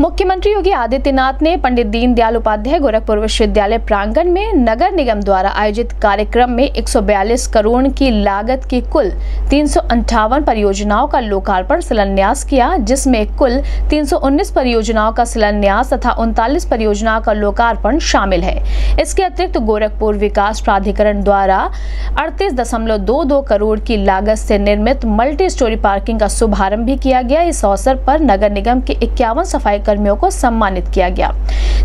मुख्यमंत्री योगी आदित्यनाथ ने पंडित दीनदयाल उपाध्याय गोरखपुर विश्वविद्यालय प्रांगण में नगर निगम द्वारा आयोजित कार्यक्रम में 142 करोड़ की लागत की कुल तीन परियोजनाओं का लोकार्पण शिलान्यास किया, जिसमें कुल 319 परियोजनाओं का शिलान्यास तथा उनतालीस परियोजनाओं का लोकार्पण शामिल है। इसके अतिरिक्त गोरखपुर विकास प्राधिकरण द्वारा अड़तीस करोड़ की लागत से निर्मित मल्टी स्टोरी पार्किंग का शुभारंभ भी किया गया। इस अवसर पर नगर निगम के इक्यावन सफ़ाई कर्मियों को सम्मानित किया गया,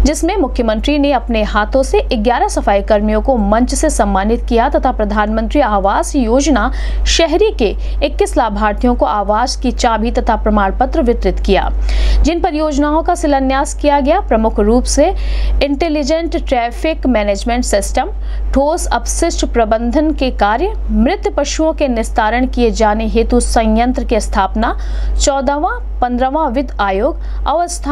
जिसमें मुख्यमंत्री ने अपने हाथों से 11 सफ़ाई कर्मियों को मंच से सम्मानित किया तथा प्रधानमंत्री आवास योजना शहरी के 21 लाभार्थियों को आवास की चाबी तथा प्रमाण पत्र वितरित किया। जिन परियोजनाओं का शिलान्यास किया गया, प्रमुख रूप से इंटेलिजेंट ट्रैफ़िक मैनेजमेंट सिस्टम, ठोस अपशिष्ट प्रबंधन के कार्य, मृत पशुओं के निस्तारण किए जाने हेतु संयंत्र की स्थापना, चौदहवा, पंद्रहवा वित्त आयोग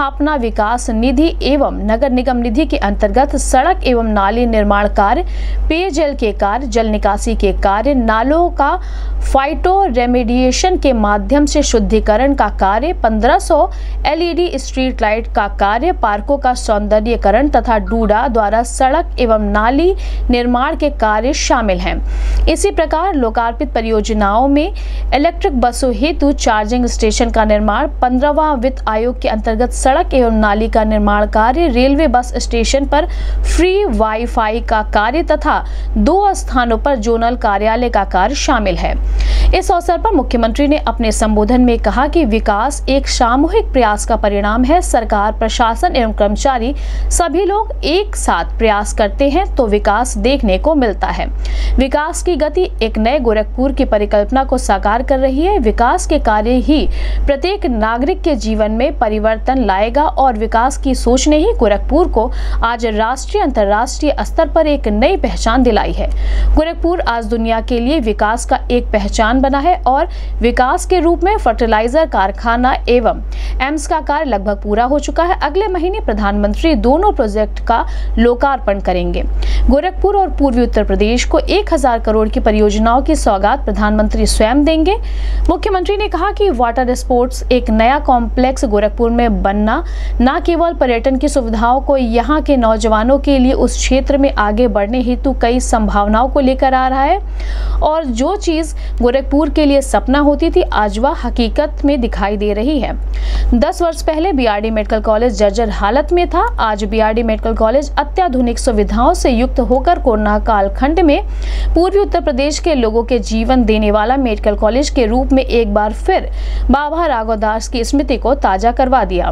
अवस्थापना विकास निधि एवं नगर निगम निधि के अंतर्गत सड़क एवं नाली निर्माण कार्य, पेयजल के कार्य, जल निकासी के कार्य, नालों का फाइटो रेमेडिएशन के माध्यम से शुद्धिकरण का कार्य 1500 एलईडी स्ट्रीट लाइट का कार्य, पार्कों का सौंदर्यकरण तथा डूडा द्वारा सड़क एवं नाली निर्माण के कार्य शामिल हैं। इसी प्रकार लोकार्पित परियोजनाओं में इलेक्ट्रिक बसों हेतु चार्जिंग स्टेशन का निर्माण, पंद्रहवा वित्त आयोग के अंतर्गत सड़क एवं नाली का निर्माण कार्य रेलवे बस स्टेशन पर फ्री वाईफाई का कार्य तथा दो स्थानों पर जोनल कार्यालय का कार्य शामिल है। इस अवसर पर मुख्यमंत्री ने अपने संबोधन में कहा कि विकास एक सामूहिक प्रयास का परिणाम है। सरकार, प्रशासन एवं कर्मचारी सभी लोग एक साथ प्रयास करते हैं तो विकास देखने को मिलता है। विकास की गति एक नए गोरखपुर की परिकल्पना को साकार कर रही है। विकास के कार्य ही प्रत्येक नागरिक के जीवन में परिवर्तन लाएगा और विकास की सोच ने ही गोरखपुर को आज राष्ट्रीय अंतर्राष्ट्रीय स्तर पर एक नई पहचान दिलाई है। गोरखपुर आज दुनिया के लिए विकास का एक पहचान बना है और विकास के रूप में फर्टिलाइज़र कारखाना एवं एम्स का कार्य लगभग पूरा हो चुका है। अगले महीने प्रधानमंत्री दोनों प्रोजेक्ट का लोकार्पण करेंगे। गोरखपुर और पूर्वी उत्तर प्रदेश को 1000 करोड़ की परियोजनाओं की सौगात प्रधानमंत्री स्वयं देंगे। मुख्यमंत्री ने कहा कि वाटर स्पोर्ट्स एक नया कॉम्प्लेक्स गोरखपुर में बनना न केवल पर्यटन की सुविधाओं को यहाँ के नौजवानों के लिए उस क्षेत्र में आगे बढ़ने हेतु कई संभावनाओं को लेकर आ रहा है, और जो चीज़ गोरखपुर के लिए सपना होती थी, आज वह हकीकत में दिखाई दे रही है। दस वर्ष पहले बीआरडी मेडिकल कॉलेज जर्जर हालत में था। आज बीआरडी मेडिकल कॉलेज अत्याधुनिक सुविधाओं से युक्त होकर कोरोना कालखंड में पूर्वी उत्तर प्रदेश के लोगों के जीवन देने वाला मेडिकल कॉलेज के रूप में एक बार फिर बाबा राघवदास की स्मृति को ताज़ा करवा दिया।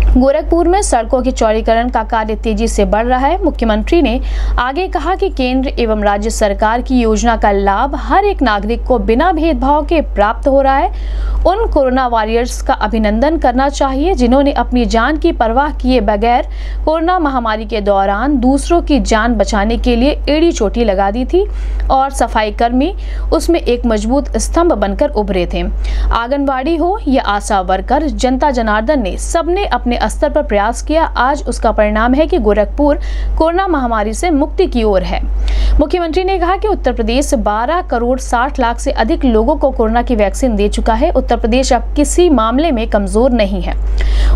गोरखपुर में सड़कों के चौड़ीकरण का कार्य तेज़ी से बढ़ रहा है। मुख्यमंत्री ने आगे कहा कि केंद्र एवं राज्य सरकार की योजना का लाभ हर एक नागरिक को बिना भेदभाव के प्राप्त हो रहा है। उन कोरोना वॉरियर्स का अभिनंदन करना चाहिए जिन्होंने अपनी जान की परवाह किए बगैर कोरोना महामारी के दौरान दूसरों की जान बचाने के लिए एड़ी चोटी लगा दी थी और सफ़ाई कर्मी उसमें एक मज़बूत स्तंभ बनकर उभरे थे। आंगनबाड़ी हो या आशा वर्कर, जनता जनार्दन ने सबने अपने स्तर पर प्रयास किया। आज उसका परिणाम है कि गोरखपुर कोरोना महामारी से मुक्ति की ओर है। मुख्यमंत्री ने कहा कि उत्तर प्रदेश 12 करोड़ 60 लाख से अधिक लोगों को कोरोना की वैक्सीन दे चुका है। उत्तर प्रदेश अब किसी मामले में कमज़ोर नहीं है।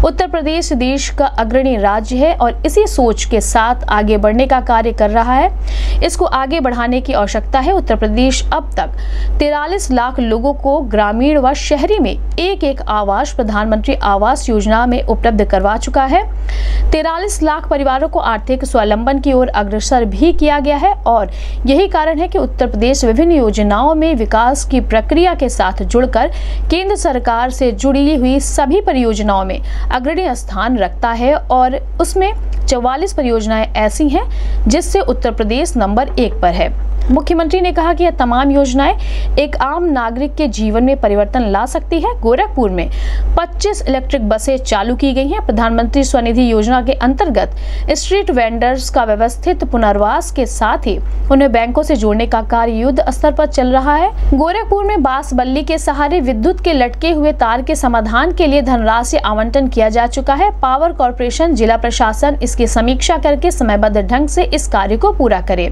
उत्तर प्रदेश देश का अग्रणी राज्य है और इसी सोच के साथ आगे बढ़ने का कार्य कर रहा है। इसको आगे बढ़ाने की आवश्यकता है। उत्तर प्रदेश अब तक तिरालीस लाख लोगों को ग्रामीण व शहरी में एक एक आवास प्रधानमंत्री आवास योजना में उपलब्ध करवा चुका है। तिरालीस लाख परिवारों को आर्थिक स्वावलंबन की ओर अग्रसर भी किया गया है और यही कारण है कि उत्तर प्रदेश विभिन्न योजनाओं में विकास की प्रक्रिया के साथ जुड़कर केंद्र सरकार से जुड़ी हुई सभी परियोजनाओं में अग्रणी स्थान रखता है और उसमें चौवालीस परियोजनाएँ ऐसी हैं जिससे उत्तर प्रदेश नंबर एक पर है। मुख्यमंत्री ने कहा कि यह तमाम योजनाएँ एक आम नागरिक के जीवन में परिवर्तन ला सकती है। गोरखपुर में 25 इलेक्ट्रिक बसें चालू की गई हैं। प्रधानमंत्री स्वनिधि योजना के अंतर्गत स्ट्रीट वेंडर्स का व्यवस्थित पुनर्वास के साथ ही उन्हें बैंकों से जोड़ने का कार्य युद्ध स्तर पर चल रहा है। गोरखपुर में बाँस बल्ली के सहारे विद्युत के लटके हुए तार के समाधान के लिए धनराशि आवंटन किया जा चुका है। पावर कॉरपोरेशन, जिला प्रशासन इसकी समीक्षा करके समयबद्ध ढंग से इस कार्य को पूरा करे।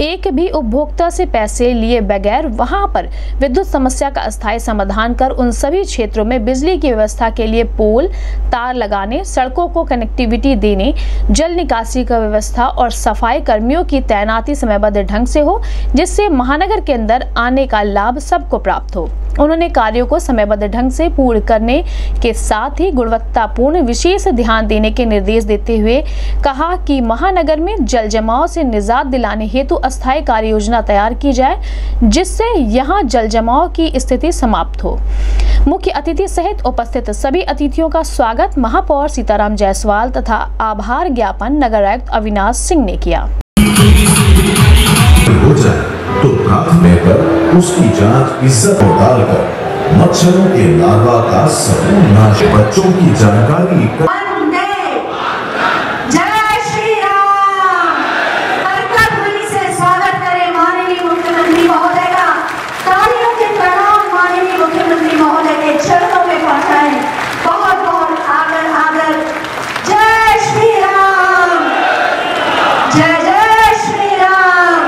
एक भी उपभोक्ता से पैसे लिए बगैर वहाँ पर विद्युत समस्या का अस्थायी समाधान कर उन सभी क्षेत्रों में बिजली की व्यवस्था के लिए पोल, तार लगाने, सड़कों को कनेक्टिविटी देने, जल निकासी का व्यवस्था और सफ़ाई कर्मियों की तैनाती समयबद्ध ढंग से हो, जिससे महानगर के अंदर आने का लाभ सबको प्राप्त हो। उन्होंने कार्यों को समयबद्ध ढंग से पूर्ण करने के साथ ही गुणवत्तापूर्ण विशेष ध्यान देने के निर्देश देते हुए कहा कि महानगर में जल जमाव से निजात दिलाने हेतु अस्थायी कार्य योजना तैयार की जाए, जिससे यहाँ जल जमाव की स्थिति समाप्त हो। मुख्य अतिथि सहित उपस्थित सभी अतिथियों का स्वागत महापौर सीताराम जायसवाल तथा आभार ज्ञापन नगर आयुक्त अविनाश सिंह ने किया। तो पर उसकी जाँच इज़्ज़त डालकर मच्छरों के लार्वा का समूह नाश, बच्चों की जानकारी कर- वंदे जय श्री राम करकट ध्वनि से स्वागत करें माननीय मुख्यमंत्री महोदय का तालियों के प्रणाम माननीय मुख्यमंत्री महोदय के चरणों में पहुंचाएँ बहुत बहुत आदर आदर जय श्री राम जय जय श्री राम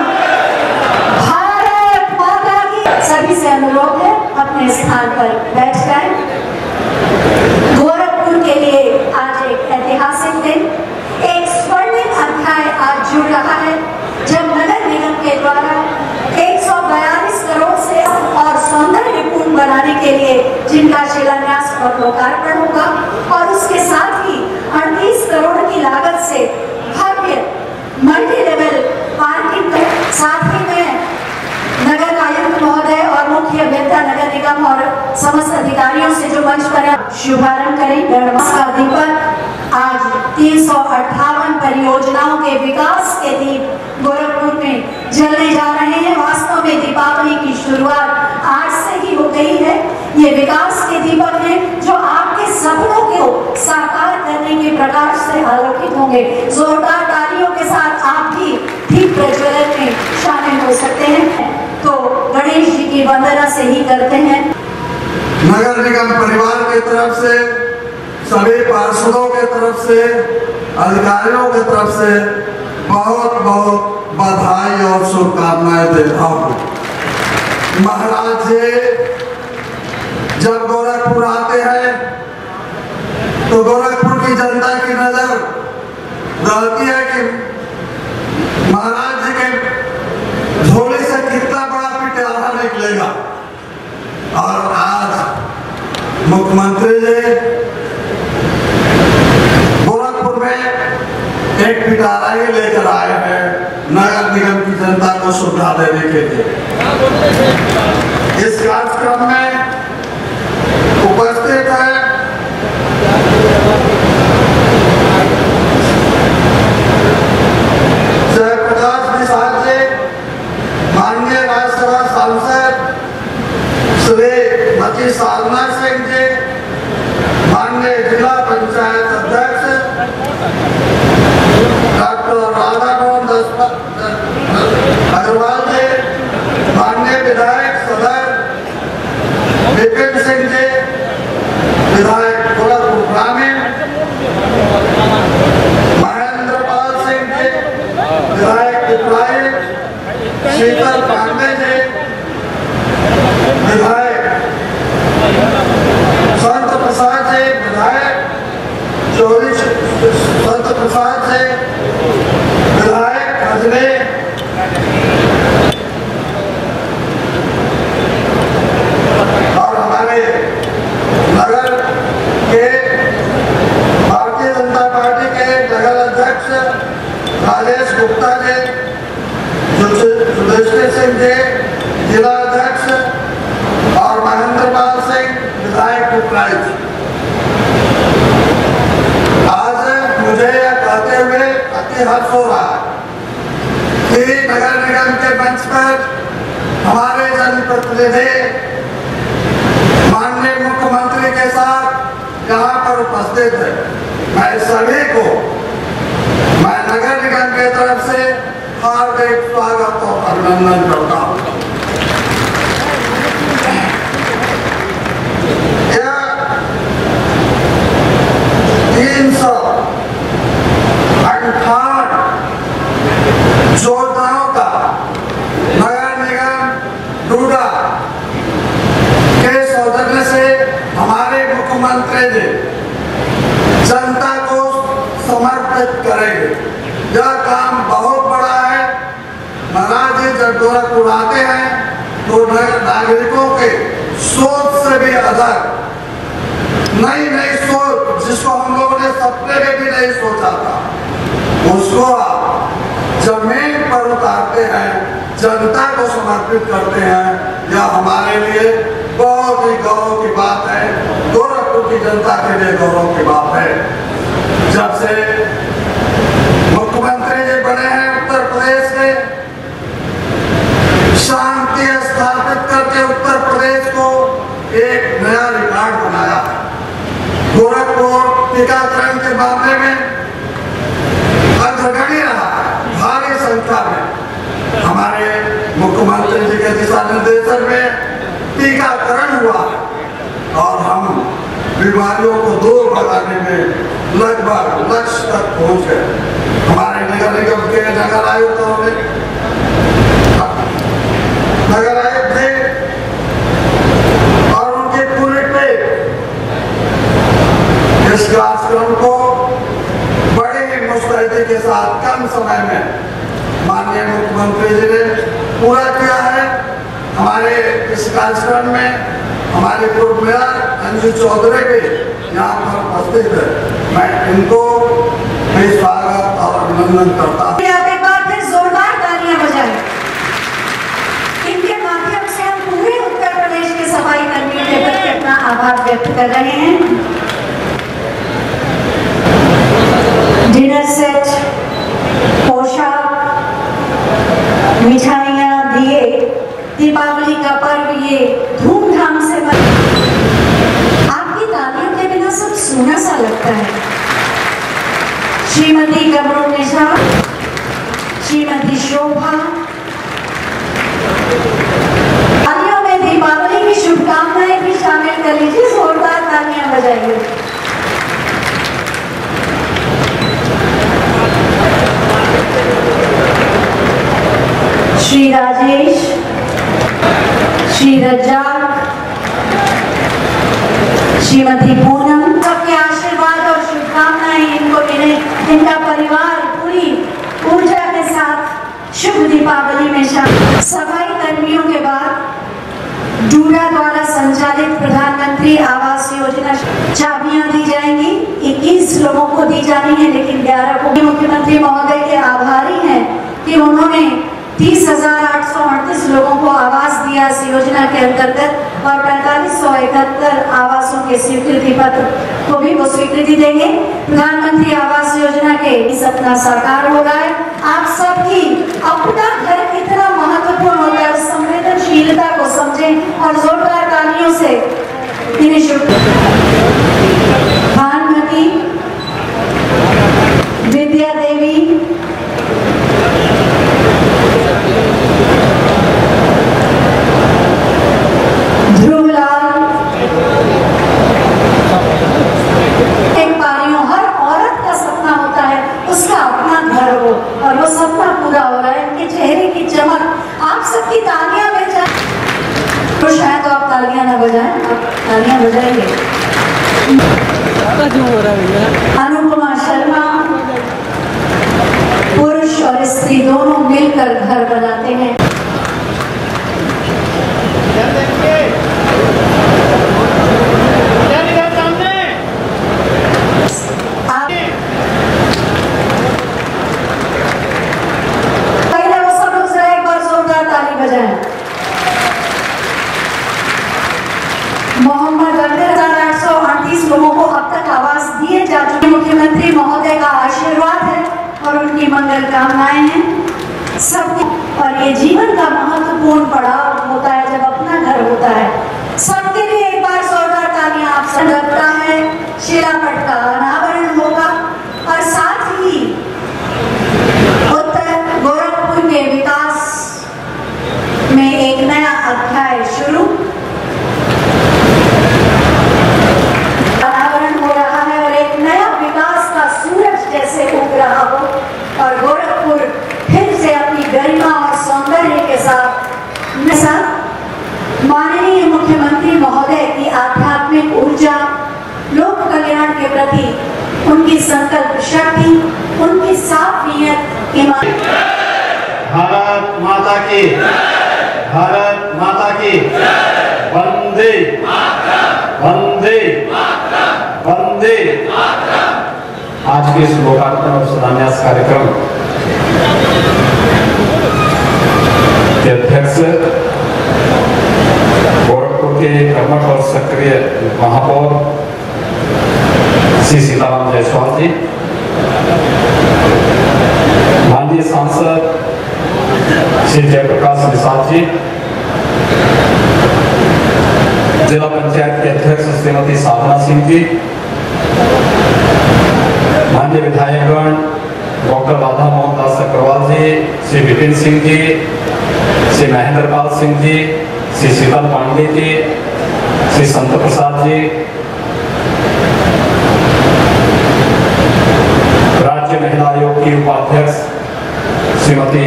भारत माता की सभी से अनुरोध है अपने स्थान पर बैठ जाएँ गोरखपुर के लिए आज एक ऐतिहासिक दिन एक स्वर्णिम अध्याय आज जुड़ रहा है जब नगर निगम के द्वारा 142 करोड़ से और सौंदर्यपूर्ण बनाने के लिए जिनका शिलान्यास और लोकार्पण होगा और उसके साथ ही 38 करोड़ की लागत से भव्य मल्टी लेवल पार्किंग साथ ही में नगर आयुक्त महोदय और मुख्य अभियंता नगर निगम और समस्त अधिकारियों से जो मंच पर शुभारंभ करें गणमास का दीपक आज तीन परियोजनाओं के विकास के दीप गोरखपुर में जलने जा रहे हैं। वास्तव में दीपावली की शुरुआत आज से ही हो गई है। ये विकास के दीपक हैं जो आपके सपनों को साकार करने के प्रकाश से आलोकित होंगे। जोरदार तालियों के साथ आप भी दीप प्रज्वलन में शामिल हो सकते हैं। तो गणेश जी की वंदना से ही करते हैं। नगर निगम परिवार की तरफ़ से, सभी पार्षदों के तरफ़ से अधिकारियों की तरफ़ से बहुत बहुत बधाई और शुभकामनाएँ देता हूँ। महाराज जी, जब गोरखपुर आते हैं तो गोरखपुर की जनता की नज़र रहती है कि महाराज जी के झोले से कितना बड़ा पिटारा निकलेगा। और आज मुख्यमंत्री जी गोरखपुर में एक लेकर आए हैं। नगर निगम की जनता को सुविधा देने के लिए। नागरिकों के सोच से भी अलग। नई नई सोच जिसको हम लोगों ने सपने में भी नहीं सोचा था, उसको ज़मीन पर उतारते हैं, जनता को समर्पित करते हैं। यह हमारे लिए बहुत ही गौरव की बात है। गोरखपुर की जनता के लिए गौरव की बात है। जब से मुख्यमंत्री जी बने हैं उत्तर प्रदेश के शांति स्थापित करके उत्तर प्रदेश को एक नया रिकॉर्ड बनाया है गोरखपुर टीकाकरण के मामले में अग्रगण्य रहा, भारी संख्या में। हमारे मुख्यमंत्री जी के दिशा निर्देशन में टीकाकरण हुआ और हम बीमारियों को दूर भगाने में लगभग लक्ष्य तक पहुँच। गए हमारे नगर निगम के नगर आयुक्तों ने नगर आयुक्त थे और उनकी पूरी टीम इस कार्यक्रम को बड़े ही के साथ कम समय में माननीय मुख्यमंत्री जी ने पूरा किया है। हमारे इस कार्यक्रम में हमारे पूर्व मेयर अंजू चौधरी भी यहाँ पर उपस्थित है। मैं इनको भी स्वागत और अभिनंदन करता हूँ। आभार व्यक्त कर रहे जोरदार तालियाँ बजाएँ इनके माध्यम से हम पूरे उत्तर प्रदेश के सफ़ाई कर्मियों के प्रति अपना आभार व्यक्त कर रहे हैं डिनर सेट पोशाक, मिठाइयाँ दिए, दीपावली का पर्व ये धूमधाम से आपकी तालियों के बिना सब सूना सा लगता है। श्रीमती कमरों निशा श्रीमती शोभा। तालियों में दीपावली की शुभकामनाएँ भी शामिल कर लीजिए, जोरदार तालियाँ बजाइए। श्री राजेश, श्री रज्जाक श्रीमती पूनम, सबके आशीर्वाद और शुभकामनाएँ इनको मिले। इनका परिवार पूरी ऊर्जा के साथ शुभ दीपावली में शामिल सफ़ाई कर्मियों के बाद डूडा द्वारा संचालित प्रधानमंत्री आवास योजना चाबियाँ दी जाएँगी। 21 लोगों को दी जानी है, लेकिन 11 को मुख्यमंत्री महोदय के उन्होंने तीस हज़ार आठ सौ अड़तीस लोगों को आवास दिया इस योजना के अंतर्गत और पैंतालीस सौ इकहत्तर आवासों के स्वीकृति पत्र को भी वो स्वीकृति देंगे। प्रधानमंत्री आवास योजना के इस सपना साकार हो रहा है। आप सबकी अपना घर कितना महत्वपूर्ण होता है संवेदनशीलता को समझें और जोरदार तालियों से भानुमति, विद्या देवी ध्रुवलाल एक पारियों हर औरत का सपना होता है उसका अपना घर हो और वो सपना पूरा हो रहा है इनके चेहरे की चमक आप सबकी तालियाँ बजाएँ। तो शायद तो आप तालियाँ ना बजाएँ आप तालियाँ बजाएँगे। अनुपमा शर्मा पुरुष और स्त्री दोनों मिलकर घर बनाते हैं आप पहले वो सब लोग जरा एक बार जोरदार ताली बजाएँ मोहम्मद अख्तर हज़ार आठ सौ अड़तीस लोगों को अब तक आवास दिए जा चुके मुख्यमंत्री महोदय का आशीर्वाद है और उनकी मंगल कामनाएँ हैं सबको और ये जीवन का महत्वपूर्ण पड़ाव होता है जब अपना घर होता है सबके लिए एक बार जोरदार तालियाँ आप सब लगता है शिलापट का अनावरण होगा और साथ ही उत्तर गोरखपुर के विकास में एक नया अध्याय शुरू अनावरण हो रहा है और एक नया विकास का सूरज जैसे उग रहा हो और गोरखपुर फिर से अपनी गरिमा और सौंदर्य के साथ के साथ माननीय मुख्यमंत्री महोदय की आध्यात्मिक ऊर्जा लोक कल्याण के प्रति उनकी संकल्प शक्ति उनकी साफ़ नीयत ईमान भारत माता की भारत माता की वंदे वंदे वंदे आज के इस लोकार्पण और शिलान्यास कार्यक्रम के अध्यक्ष, गोरखपुर के कर्मठ और सक्रिय महापौर श्री सीताराम जायसवाल जी, माननीय सांसद श्री जयप्रकाश निषाद जी, जिला पंचायत के अध्यक्ष श्रीमती साधना सिंह जी माननीय विधायकगण, डॉक्टर राधा मोहन दास अग्रवाल जी, श्री विपिन सिंह जी, श्री महेंद्र पाल सिंह जी, श्री शीतल पांडे जी, श्री संत प्रसाद जी, राज्य महिला आयोग की उपाध्यक्ष श्रीमती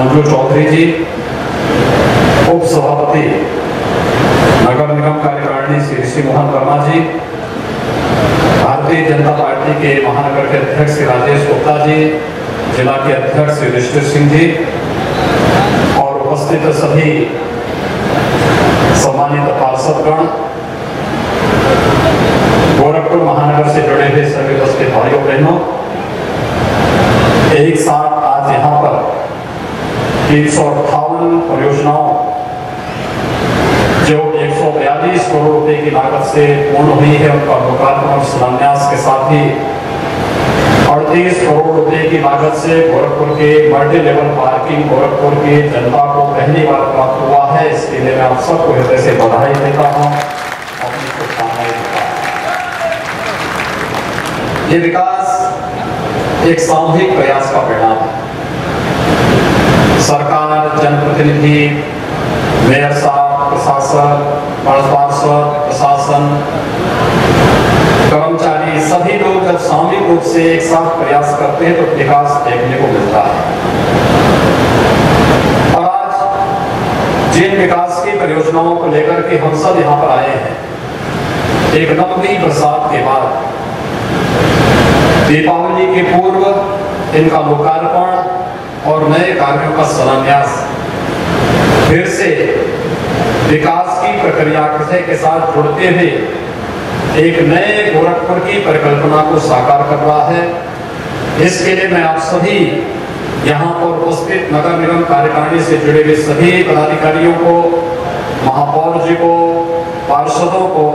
अंजू चौधरी जी, उप सभापति नगर निगम कार्यकारिणी श्री ऋषि मोहन वर्मा जी भारतीय जनता पार्टी के महानगर के अध्यक्ष श्री राजेश गुप्ता जी, जिला के अध्यक्ष श्री सिंह जी और उपस्थित सभी सम्मानित पार्षदगण, गोरखपुर महानगर से जुड़े हुए सभी उपस्थित भाइयों बहनों एक साथ आज यहाँ पर एक सौ अट्ठावन परियोजनाओं 142 करोड़ रुपए की लागत से पूर्ण हुई है, उनका लोकार्पण और शिलान्यास के साथ ही। अड़तीस करोड़ रुपए की लागत से गोरखपुर के मल्टी लेवल पार्किंग, गोरखपुर की जनता को पहली बार प्राप्त हुआ है। इसके लिए मैं आप सबको हृदय से बधाई देता हूँ। अपनी शुभकामनाएँ देता हूँ। ये विकास एक सामूहिक प्रयास का परिणाम है। सरकार, जनप्रतिनिधि, मेयर साहब, प्रशासन पार्षद प्रशासन, कर्मचारी, सभी लोग जब सामूहिक रूप से एक साथ प्रयास करते हैं तो विकास देखने को मिलता है। और आज जिन विकास की परियोजनाओं को लेकर के हम सब यहाँ पर आए हैं। एक लंबी बरसात के बाद दीपावली के पूर्व इनका लोकार्पण और नए कार्यों का शिलान्यास। फिर से विकास की प्रक्रिया के साथ जुड़ते हुए एक नए गोरखपुर की परिकल्पना को साकार कर रहा है। इसके लिए मैं आप सभी यहाँ पर उपस्थित नगर निगम कार्यकारिणी से जुड़े हुए सभी पदाधिकारियों को, महापौर जी को, पार्षदों को,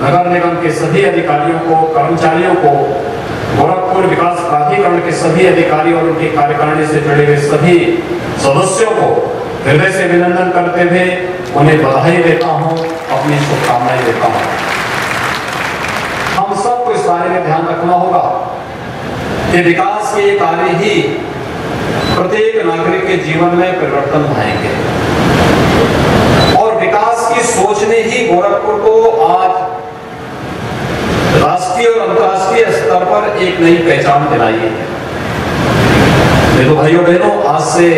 नगर निगम के सभी अधिकारियों को, कर्मचारियों को, गोरखपुर विकास प्राधिकरण के सभी अधिकारी और उनकी कार्यकारिणी से जुड़े हुए सभी सदस्यों को हृदय से अभिनंदन करते हुए उन्हें बधाई देता हूँ, अपनी शुभकामनाएँ देता हूँ। हम सबको इस बारे में ध्यान रखना होगा कि विकास के कार्य ही प्रत्येक नागरिक के जीवन में परिवर्तन लाएँगे। और विकास की सोच ने ही गोरखपुर को आज राष्ट्रीय और अंतर्राष्ट्रीय स्तर पर एक नई पहचान दिलाई है। देखो भाइयों बहनों आज से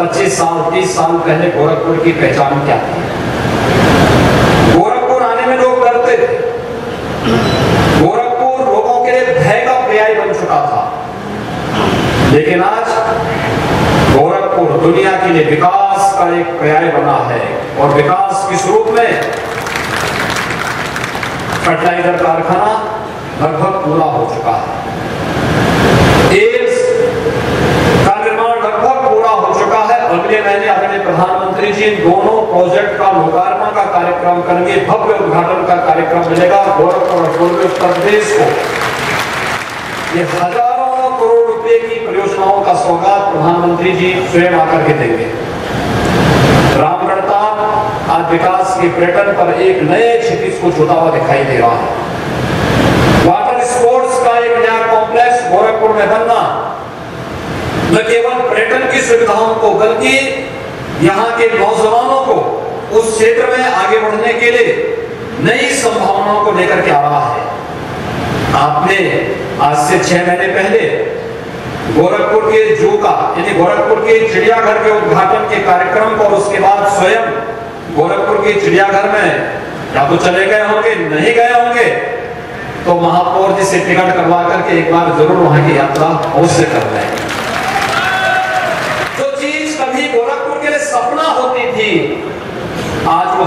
25 साल 30 साल पहले गोरखपुर की पहचान क्या थी? गोरखपुर आने में लोग डरते थे। गोरखपुर लोगों के लिए भय का पर्याय बन चुका था। लेकिन आज गोरखपुर दुनिया के लिए विकास का एक पर्याय बना है और विकास किस रूप में? फर्टिलाइज़र कारखाना लगभग पूरा हो चुका है एम्स का निर्माण लगभग पूरा हो अगले महीने अपने प्रधानमंत्री जी दोनों प्रोजेक्ट का लोकार्पण का कार्यक्रम करेंगे भव्य उद्घाटन का कार्यक्रम मिलेगा गोरखपुर और पूर्वी उत्तर प्रदेश को। ये हज़ारों करोड़ रुपए की परियोजनाओं का सौगात प्रधानमंत्री जी स्वयं आकर के देंगे। रामगढ़ता आज विकास के पर्यटन पर एक नए क्षितिज को छूता हुआ दिखाई दे रहा है। वाटर स्पोर्ट्स का एक नया कॉम्प्लेक्स गोरखपुर में बनना न केवल पर्यटन की सुविधाओं को, बल्कि यहाँ के नौजवानों को उस क्षेत्र में आगे बढ़ने के लिए नई संभावनाओं को लेकर के आ रहा है। आपने आज से छह महीने पहले गोरखपुर के जू का, यानी गोरखपुर के चिड़ियाघर के उद्घाटन के कार्यक्रम को और उसके बाद स्वयं गोरखपुर के चिड़ियाघर में या तो चले गए होंगे, नहीं गए होंगे तो महापौर जी से टिकट करवा करके एक बार ज़रूर वहाँ की यात्रा अवश्य कर लें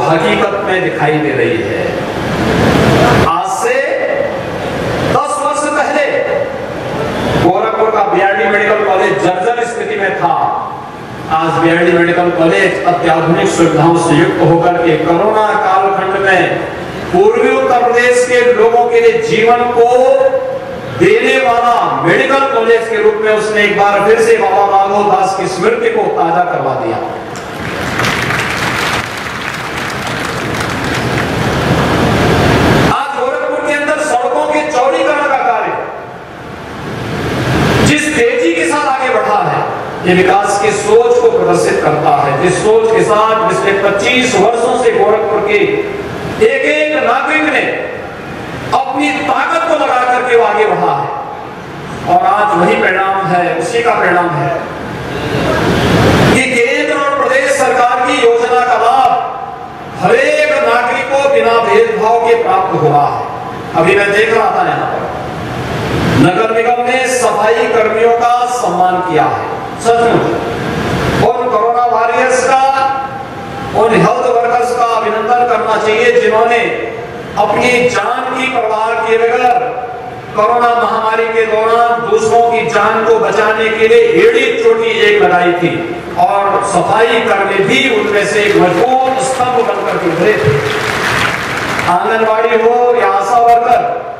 हकीकत में दिखाई दे रही है। आज से 10 वर्ष पहले गोरखपुर का बीआरडी मेडिकल कॉलेज जर्जर स्थिति में था। आज बीआरडी मेडिकल कॉलेज अत्याधुनिक सुविधाओं से युक्त होकर के कोरोना कालखंड में पूर्वी उत्तर प्रदेश के लोगों के लिए जीवन को देने वाला मेडिकल कॉलेज के रूप में उसने एक बार फिर से बाबा माधव दास की स्मृति को ताज़ा करवा दिया आज गोरखपुर के अंदर सड़कों के चौड़ीकरण का कार्य जिस तेज़ी के साथ आगे बढ़ा है ये विकास की सोच को प्रदर्शित करता है। जिस सोच के साथ पिछले 25 वर्षों से गोरखपुर के एक एक नागरिक ने अपनी ताकत को लगा करके आगे बढ़ा है। और आज वही परिणाम है, उसी का परिणाम है कि केंद्र और प्रदेश सरकार की योजना का लाभ हरेक नागरिक को बिना भेदभाव के प्राप्त हो रहा है। अभी मैं देख रहा था यहाँ पर। नगर निगम ने सफ़ाई कर्मियों का सम्मान किया है। सचमुच उन कोरोना वॉरियर्स का, उन हेल्थ वर्कर्स का अभिनंदन करना चाहिए जिन्होंने अपनी जान की परवाह किए बगैर कोरोना महामारी के दौरान दूसरों की जान को बचाने के लिए एड़ी चोटी एक लगाई थी और सफ़ाई करने भी उनमें से एक मज़बूत स्तंभ बनकर के उभरे आंगनबाड़ी हो या आशा वर्कर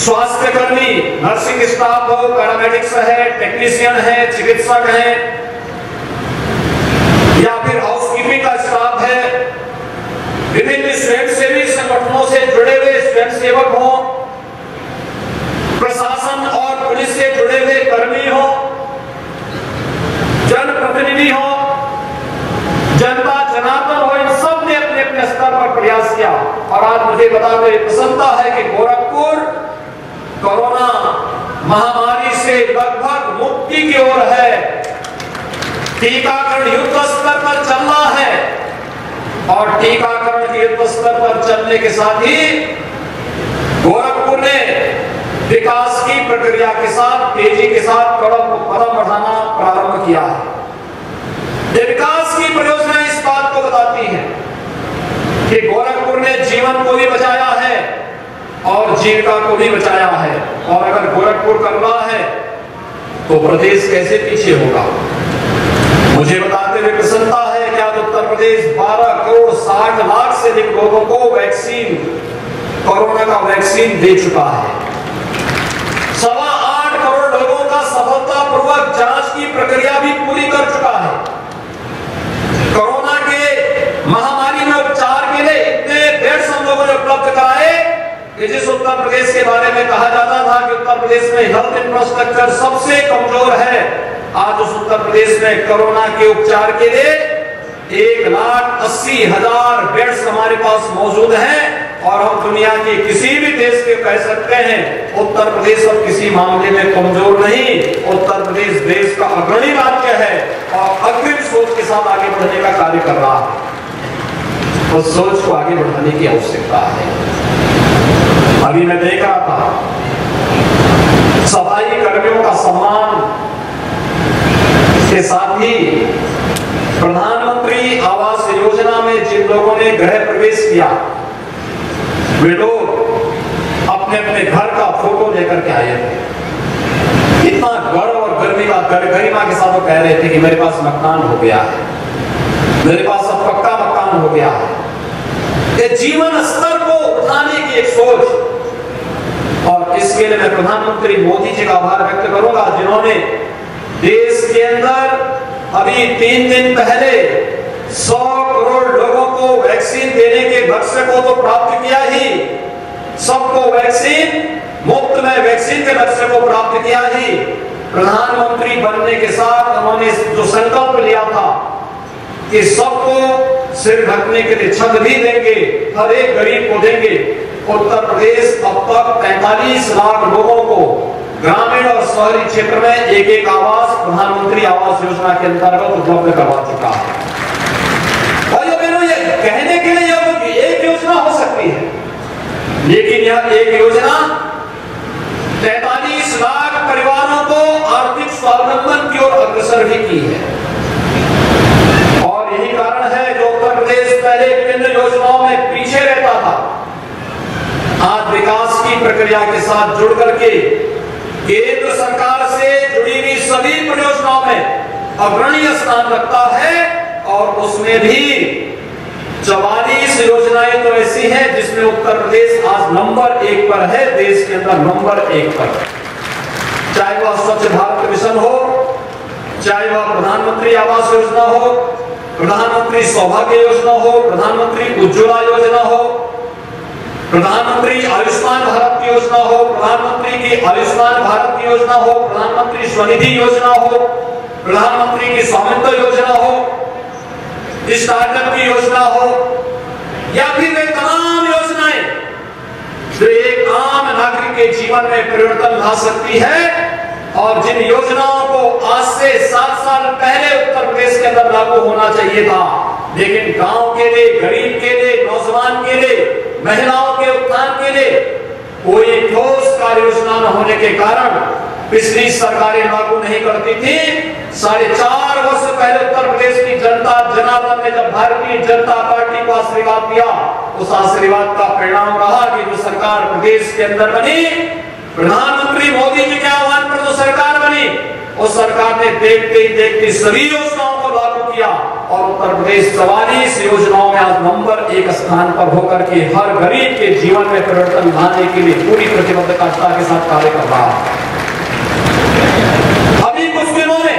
स्वास्थ्य कर्मी, नर्सिंग स्टाफ हो पैरामेडिक्स है टेक्नीशियन है, चिकित्सक है, या फिर हाउसकीपिंग का स्टाफ है, विभिन्न स्वयंसेवी संगठनों से जुड़े हुए स्वयंसेवक हो, प्रशासन और पुलिस से जुड़े हुए कर्मी हो, जनप्रतिनिधि हो, जनता, जनार्दन हो, इन सबने अपने अपने स्तर पर प्रयास किया। और आज मुझे बताते प्रसन्नता है कि गोरखपुर कोरोना महामारी से लगभग मुक्ति की ओर है। टीकाकरण युद्ध स्तर पर चल रहा है और टीकाकरण युद्ध स्तर पर चलने के साथ ही गोरखपुर ने विकास की प्रक्रिया के साथ, तेज़ी के साथ कदम कदम बढ़ाना प्रारंभ किया है। विकास की परियोजना इस बात को बताती है कि गोरखपुर ने जीवन को भी बचाया है। और जीविका को भी बचाया है। और अगर गोरखपुर कर रहा है तो प्रदेश कैसे पीछे होगा? मुझे बताते हुए प्रसन्नता है कि आज उत्तर प्रदेश 12 करोड़ 60 लाख से अधिक लोगों को वैक्सीन, कोरोना का वैक्सीन दे चुका है सवा आठ करोड़ लोगों का सफलतापूर्वक जाँच की प्रक्रिया भी पूरी कर चुका है कोरोना के महामारी में उपचार के लिए इतने बेड्स हम लोगों ने उपलब्ध कराए कि जिस उत्तर प्रदेश के बारे में कहा जाता था कि उत्तर प्रदेश में हेल्थ इंफ्रास्ट्रक्चर सबसे कमज़ोर है। आज उस उत्तर प्रदेश में कोरोना के उपचार के लिए एक लाख अस्सी हज़ार बेड्स हमारे पास मौजूद हैं और हम दुनिया के किसी भी देश के कह सकते हैं, उत्तर प्रदेश अब किसी मामले में कमज़ोर नहीं। उत्तर प्रदेश देश का अग्रणी राज्य है और अग्रिम सोच के साथ आगे बढ़ने का कार्य कर रहा है। उस सोच को आगे बढ़ाने की आवश्यकता है। अभी मैं देख रहा था। सफ़ाई कर्मियों का सम्मान के साथ ही प्रधानमंत्री आवास योजना में जिन लोगों ने गृह प्रवेश किया वे लोग अपने अपने घर का फ़ोटो लेकर के आए थे। इतना गर्व और गर्मी का गर, गरिमा के साथ वो कह रहे थे कि मेरे पास मकान हो गया है। मेरे पास अब पक्का मकान हो गया है। ये जीवन स्तर को उठाने की एक सोच और इसके लिए मैं प्रधानमंत्री मोदी जी का आभार व्यक्त करूँगा, जिन्होंने देश के अंदर अभी तीन दिन पहले 100 करोड़ लोगों को वैक्सीन देने के लक्ष्य को तो प्राप्त किया ही, सबको वैक्सीन, मुफ़्त में वैक्सीन के लक्ष्य को प्राप्त किया ही। प्रधानमंत्री बनने के साथ उन्होंने जो संकल्प लिया था कि सबको सिर ढकने के लिए छत भी देंगे, हर एक गरीब को देंगे। उत्तर प्रदेश अब तक 45 लाख लोगों को ग्रामीण और शहरी क्षेत्र में एक एक आवास, प्रधानमंत्री आवास योजना के अंतर्गत उपलब्ध करवा चुका है। भाइयों बहनों, ये कहने के लिए एक योजना हो सकती है। लेकिन यह एक योजना 43 लाख परिवारों को आर्थिक स्वावलंबन की ओर अग्रसर भी की है। और यही कारण है पहले विभिन्न योजनाओं में पीछे रहता था। आज विकास की प्रक्रिया के साथ जुड़ करके केंद्र सरकार से जुड़ी हुई सभी परियोजनाओं में अग्रणी स्थान रखता है और उसमें भी चवालीस योजनाएँ तो ऐसी हैं जिसमें उत्तर प्रदेश आज नंबर एक पर है, देश के अंदर नंबर एक पर। चाहे वह स्वच्छ भारत मिशन हो, चाहे वह प्रधानमंत्री आवास योजना हो प्रधानमंत्री सौभाग्य योजना हो, प्रधानमंत्री उज्ज्वला योजना हो, प्रधानमंत्री आयुष्मान भारत योजना हो, प्रधानमंत्री की आयुष्मान भारत की योजना हो, प्रधानमंत्री स्वनिधि योजना हो, प्रधानमंत्री की स्वामित्व योजना हो स्टार्टअप की योजना हो, या फिर वे तमाम योजनाएँ, जो एक आम नागरिक के जीवन में परिवर्तन ला सकती है और जिन योजनाओं को आज से सात साल पहले उत्तर प्रदेश के अंदर लागू होना चाहिए था, लेकिन गाँव के लिए, गरीब के लिए, नौजवान के लिए, महिलाओं के उत्थान के लिए कोई ठोस कार्य योजना न होने के कारण पिछली सरकारें लागू नहीं करती थी। साढ़े चार वर्ष पहले उत्तर प्रदेश की जनता, जनार्दन ने जब भारतीय जनता पार्टी को आशीर्वाद दिया, उस आशीर्वाद का परिणाम रहा कि जो सरकार प्रदेश के अंदर बनी प्रधानमंत्री मोदी जी के आह्वान पर जो सरकार बनी? उस सरकार ने देखते ही देखते सभी योजनाओं को लागू किया और उत्तर प्रदेश चवालीस योजनाओं में आज नंबर एक स्थान पर होकर के हर गरीब के जीवन में परिवर्तन लाने के लिए पूरी प्रतिबद्धता के साथ कार्य कर रहा है। अभी कुछ दिनों में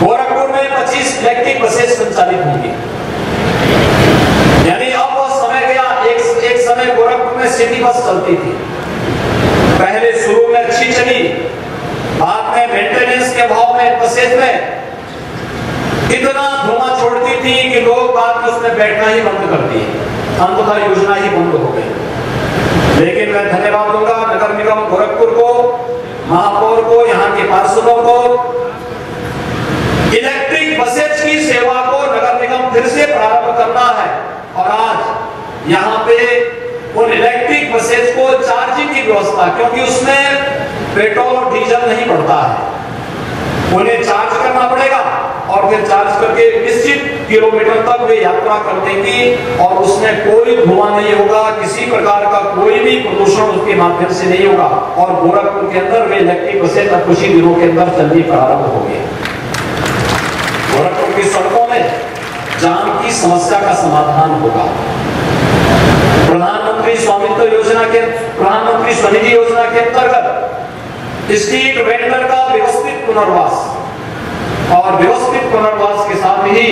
गोरखपुर में 25 इलेक्ट्रिक बसेस संचालित होंगी। यानी अब वह समय गया, एक एक समय गोरखपुर में सिटी बस चलती थी। पहले शुरू में अच्छी चली। बाद में मेंटेनेंस के भाव में बसेज में। इतना धुआँ छोड़ती थी कि लोग बाद में उसमें बैठना ही बंद कर दिए। अंततः योजना ही बंद हो गई। लेकिन मैं धन्यवाद दूँगा नगर निगम गोरखपुर को, महापौर को, यहाँ के पार्षदों को। इलेक्ट्रिक बसेज की सेवा को नगर निगम फिर से प्रारंभ करना है। और आज यहाँ पे उन इलेक्ट्रिक बसेज को चार्जिंग की व्यवस्था, क्योंकि उसमें पेट्रोल और डीजल नहीं बढ़ता है। उन्हें चार्ज करना पड़ेगा और फिर चार्ज करके निश्चित किलोमीटर तक वे यात्रा कर देंगी और उसमें कोई धुआँ नहीं होगा, किसी प्रकार का कोई भी प्रदूषण उसके माध्यम से नहीं होगा, और गोरखपुर के अंदर वे इलेक्ट्रिक बसें तब कुछ ही दिनों के अंदर चलनी प्रारंभ हो गई गोरखपुर की सड़कों में जाम की समस्या का समाधान होगा। प्रधानमंत्री स्वामित्व योजना के प्रधानमंत्री स्वनिधि योजना के अंतर्गत स्ट्रीट वेंडर का व्यवस्थित पुनर्वास और व्यवस्थित पुनर्वास के साथ ही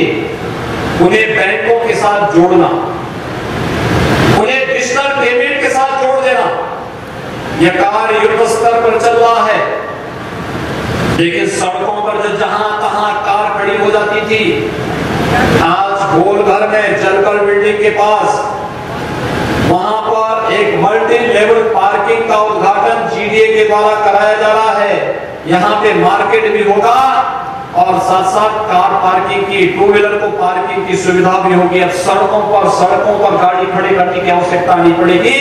उन्हें बैंकों के साथ जोड़ना, उन्हें डिजिटल पेमेंट के साथ जोड़ देना। यह कार्य युद्ध स्तर पर चल रहा है, लेकिन सड़कों पर जो जहाँ तहां कार खड़ी हो जाती थी, आज गोलघर में जलकर बिल्डिंग के पास वहाँ पर एक मल्टी लेवल पार्किंग का उद्घाटन जीडीए के द्वारा कराया जा रहा है। यहाँ पे मार्केट भी होगा और साथ साथ कार पार्किंग की टू व्हीलर को पार्किंग की सुविधा भी होगी। अब सड़कों पर सड़कों पर गाड़ी खड़ी करने की आवश्यकता नहीं पड़ेगी।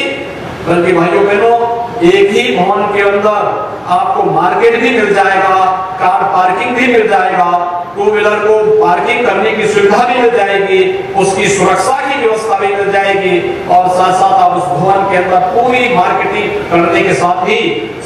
बल्कि भाइयों बहनों एक ही भवन के अंदर आपको मार्केट भी मिल जाएगा, कार पार्किंग भी मिल जाएगा, टू व्हीलर को पार्किंग करने की सुविधा भी मिल जाएगी, उसकी सुरक्षा की व्यवस्था भी मिल जाएगी और साथ साथ आप उस भवन के अंदर पूरी मार्केटिंग करने के साथ ही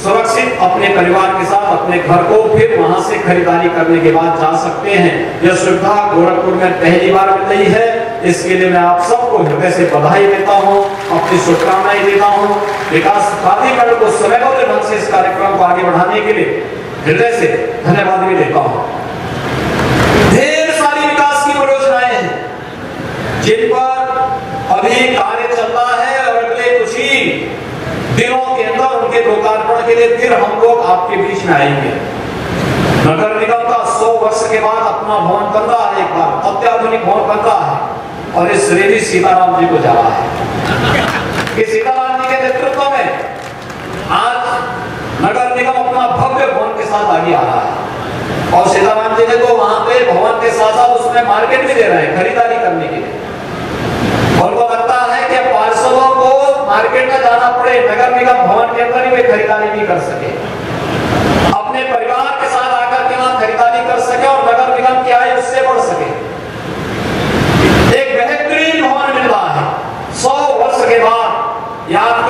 सुरक्षित अपने परिवार के साथ अपने घर को फिर वहाँ से खरीदारी करने के बाद जा सकते हैं। यह सुविधा गोरखपुर में पहली बार मिल रही है। इसके लिए मैं आप सबको हृदय से बधाई देता हूँ, अपनी शुभकामनाएँ देता हूँ। विकास प्राधिकरण को समयबद्ध ढंग से इस कार्यक्रम को आगे बढ़ाने के लिए हृदय से धन्यवाद भी देता हूँ। ढेर सारी विकास की परियोजनाएँ हैं, जिन पर अभी कार्य चल रहा है और अगले कुछ ही दिनों के अंदर उनके लोकार्पण के लिए फिर हम लोग आपके बीच में आएँगे। नगर निगम का सौ वर्ष के बाद अपना भवन बन रहा है, एक बार अत्याधुनिक भवन बन रहा है। और इस श्री सीताराम जी को जा रहा है। कि सीताराम जी के नेतृत्व में आज नगर निगम अपना भव्य भवन के साथ आगे आ रहा है। और सीताराम जी ने तो वहाँ पे भवन के साथ साथ उसमें मार्केट भी दे रहे हैं, खरीदारी करने के लिए। उनको लगता है कि पार्षदों को मार्केट में जाना पड़े, नगर निगम भवन के अंदर ही वे खरीदारी भी कर सके। अपने परिवार के साथ आकर के वहाँ खरीदारी कर सके और नगर निगम की आय उससे बढ़ सके एक बेहतरीन भवन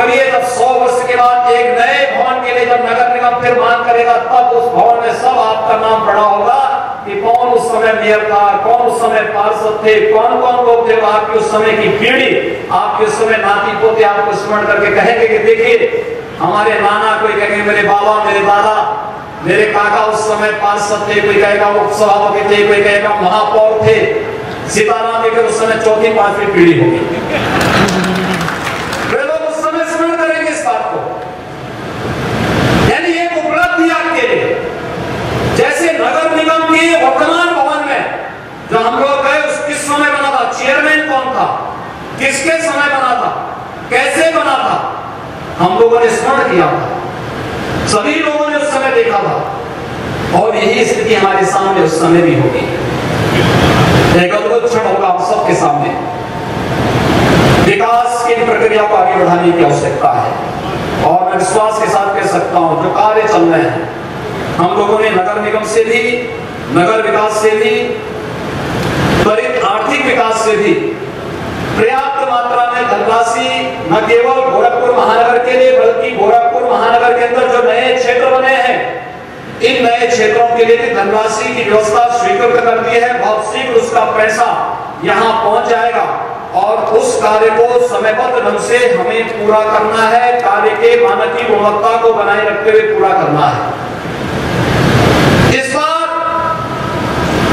एक नए भवन के लिए जब नगर निगम फिर मांग करेगा, तब उस भवन में सब आपका नाम पड़ा होगा कि कौन उस समय मेयर था, कौन उस समय पार्षद थे कौन कौन लोग थे आपकी उस समय की पीढ़ी, आपके उस समय नाती पोते आपको स्मरण करके कहेंगे कि देखिए, हमारे नाना कोई कहेंगे, मेरे बाबा, मेरे दादा, मेरे काका उस समय पार्षद थे, कोई कहेगा उप सभापति थे, कोई कहेगा महापौर थे। सीताराम के उस समय चौथी पांचवी पीढ़ी होगी वे लोग उस समय स्मरण करेंगे इस बात को यानी एक उपलब्धि आपके लिए जैसे नगर निगम के वर्तमान भवन में जो हम लोग गए, उस किस समय बना था? चेयरमैन कौन था? किसके समय बना था? कैसे बना था? हम लोगों ने स्मरण किया था। सभी लोगों ने उस समय देखा था। और यही स्थिति हमारे सामने उस समय भी होगी। एक अद्भुत क्षण होगा हम सबके सामने। विकास की प्रक्रिया को आगे बढ़ाने की आवश्यकता है। और मैं विश्वास के साथ कह सकता हूँ, जो कार्य चल रहे हैं हम लोगों ने नगर निगम से भी, नगर विकास से भी, त्वरित आर्थिक विकास से भी पर्याप्त मात्रा में धनराशि न केवल गोरखपुर महानगर के लिए, बल्कि गोरखपुर महानगर के अंदर जो नए क्षेत्र बने हैं, इन नए क्षेत्रों के लिए भी धनराशि की व्यवस्था स्वीकृत कर दी है। बहुत शीघ्र उसका पैसा यहाँ पहुँच जाएगा और उस कार्य को समयबद्ध ढंग से हमें पूरा करना है। कार्य के मानक की गुणवत्ता को बनाए रखते हुए पूरा करना है। इस बार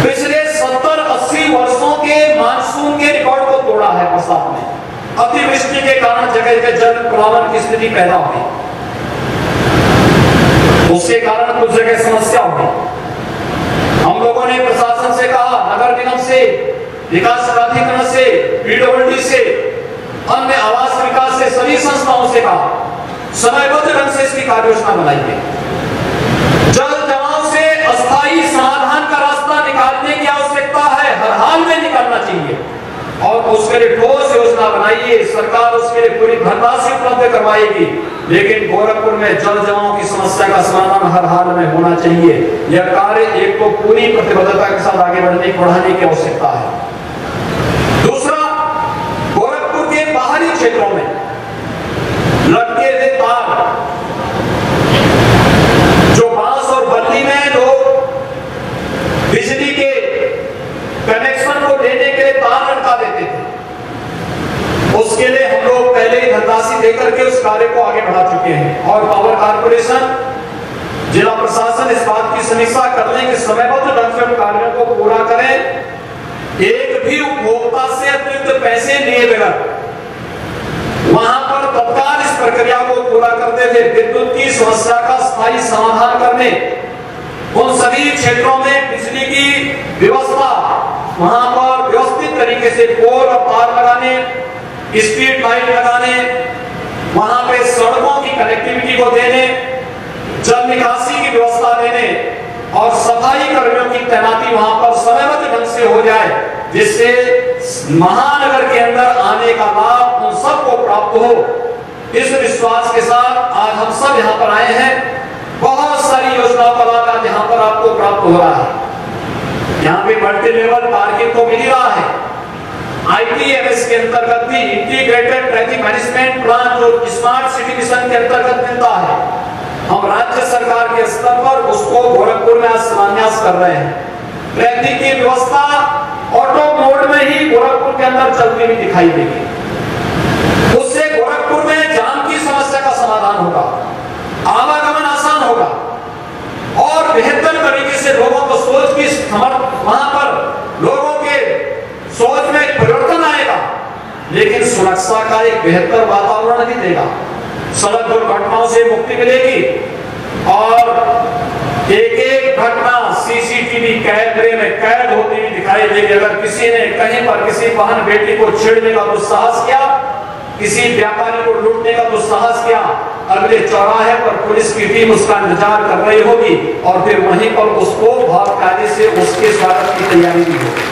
पिछले 70-80 वर्षों के मानसून के रिकॉर्ड को तोड़ा है बरसात में अतिवृष्टि के कारण जगह जगह जल प्लावन की स्थिति पैदा हुई उसके कारण कुछ जगह समस्या हुई हम लोगों ने प्रशासन से कहा, नगर निगम से, विकास प्राधिकरण से, पीडब्ल्यूडी से, अन्य आवास विकास से, सभी संस्थाओं से कहा। समयबद्ध ढंग से इसकी कार्य योजना बनाइए जल जमाव से अस्थायी समाधान का रास्ता निकालने की आवश्यकता है। हर हाल में निकालना चाहिए। और उसके लिए ठोस योजना बनाइए। सरकार उसके लिए पूरी धनराशि उपलब्ध करवाएगी। लेकिन गोरखपुर में जल जमाव की समस्या का समाधान हर हाल में होना चाहिए। यह कार्य एक तो पूरी प्रतिबद्धता के साथ आगे बढ़ने, बढ़ाने की आवश्यकता है। दूसरा, गोरखपुर के बाहरी क्षेत्रों में लटके हुए तार जो बाँस और बल्ली में लोग बिजली के कनेक्शन को देने के लिए तार लटका देते थे उसके लिए हम लोग पहले ही धनराशि देकर के उस कार्य को आगे बढ़ा चुके हैं और पावर कारपोरेशन जिला प्रशासन इस बात की समीक्षा कर लें कि समयबद्ध ढंग से उन कार्यों को पूरा करें एक भी उपभोक्ता से अतिरिक्त पैसे लिए बगैर वहाँ पर तत्काल इस प्रक्रिया को पूरा करते हुए विद्युत की समस्या का स्थायी समाधान करने उन सभी क्षेत्रों में बिजली की व्यवस्था वहाँ पर व्यवस्थित तरीके से पोल और तार लगाने स्ट्रीट लाइट लगाने वहाँ पे सड़कों की कनेक्टिविटी को देने जल निकासी की व्यवस्था देने और सफ़ाई कर्मियों की तैनाती वहाँ पर समयबद्ध ढंग से हो जाए जिससे महानगर के अंदर आने का लाभ उन सबको प्राप्त हो इस विश्वास के साथ आज हम सब यहाँ पर आए हैं बहुत सारी योजनाओं का लाभ आज यहाँ पर आपको प्राप्त हो रहा है। यहाँ पे मल्टी लेवल पार्किंग को मिल रहा है। आईटीएमएस के अंतर्गत भी इंटीग्रेटेड ट्रैफ़िक मैनेजमेंट प्लान जो स्मार्ट सिटी मिशन के अंतर्गत मिलता है, हम राज्य सरकार के स्तर पर उसको गोरखपुर में शिलान्यास कर रहे हैं। ट्रैफ़िक की व्यवस्था ऑटो मोड में ही गोरखपुर के अंदर चलती हुई दिखाई देगी। उससे गोरखपुर में जाम की समस्या का समाधान होगा। होगा और बेहतर तरीके से लोगों को सोच की वहाँ पर लोगों के सोच में परिवर्तन आएगा, लेकिन सुरक्षा का एक बेहतर वातावरण भी देगा। सड़क दुर्घटनाओं से मुक्ति मिलेगी और एक एक घटना सीसीटीवी कैमरे में कैद होती हुई दिखाई देगी। अगर किसी ने कहीं पर किसी बहन बेटी को छेड़ने का दुस्साहस किया, किसी व्यापारी को लूटने का दुस्साहस किया अगले चौराहे पर पुलिस की टीम उसका इंतज़ार कर रही होगी और फिर वहीं पर उसको भावकारी से उसके स्वागत की तैयारी भी होगी।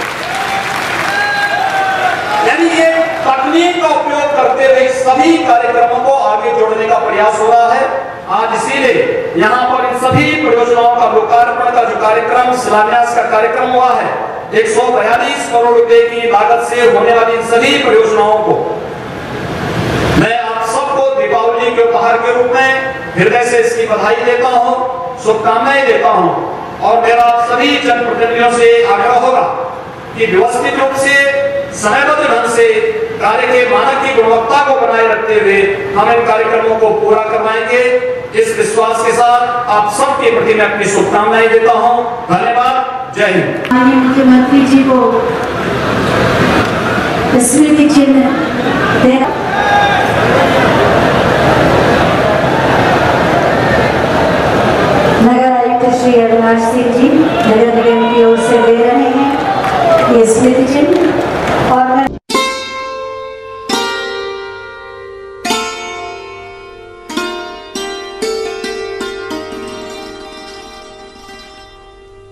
यानी ये तकनीक का उपयोग करते हुए सभी कार्यक्रमों को आगे जोड़ने का प्रयास हो रहा है। आज इसीलिए यहाँ पर इन सभी परियोजनाओं का लोकार्पण का जो कार्यक्रम, शिलान्यास का कार्यक्रम हुआ है, एक सौ बयालीस करोड़ रुपए की लागत से होने वाली इन सभी परियोजनाओं को मैं आप सबको दीपावली के उपहार के रूप में हृदय से इसकी बधाई देता हूँ, शुभकामनाएँ देता हूँ। और मेरा सभी जनप्रतिनिधियों से आग्रह होगा कि व्यवस्थित रूप से, समयबद्ध ढंग से कार्य के मानक की गुणवत्ता को बनाए रखते हुए हम इन कार्यक्रमों को पूरा करवाएँगे। इस विश्वास के साथ आप सबके प्रति मैं अपनी शुभकामनाएँ देता हूँ। धन्यवाद। जय हिंद। मुख्यमंत्री जी को स्मृति चिन्ह नगर आयुक्त श्री अविनाश सिंह जी, नगर निगम की ओर से दे रहे हैं। ये स्मृति चिन्ह।